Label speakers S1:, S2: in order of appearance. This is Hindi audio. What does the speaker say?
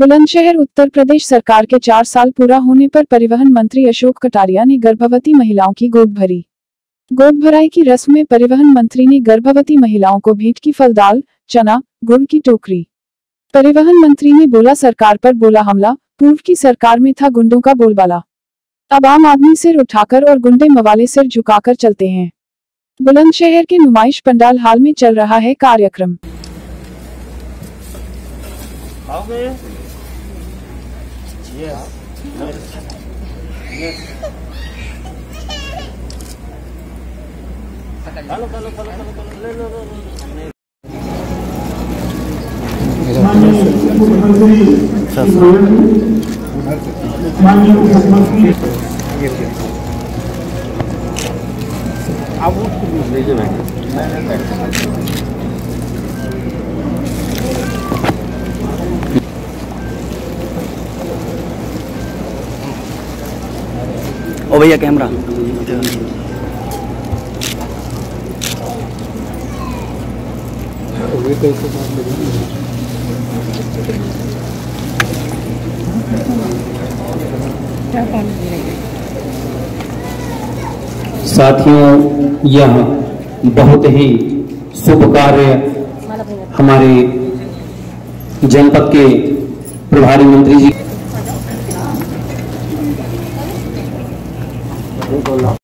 S1: बुलंदशहर, उत्तर प्रदेश सरकार के चार साल पूरा होने पर परिवहन मंत्री अशोक कटारिया ने गर्भवती महिलाओं की गोद भरी। गोद भराई की रस्म में परिवहन मंत्री ने गर्भवती महिलाओं को भेंट की फल दाल चना, गुड़ की टोकरी। परिवहन मंत्री ने बोला, सरकार पर बोला हमला, पूर्व की सरकार में था गुंडों का बोलबाला। अब आम आदमी सिर उठाकर और गुंडे मवाले सिर झुकाकर चलते हैं। बुलंदशहर के नुमाइश पंडाल हाल में चल रहा है कार्यक्रम।
S2: चलो चलो चलो चलो ले मैं
S3: ओ भैया कैमरा
S4: साथियों, यह बहुत ही शुभ कार्य हमारे जनपद के प्रभारी मंत्री जी बिल्कुल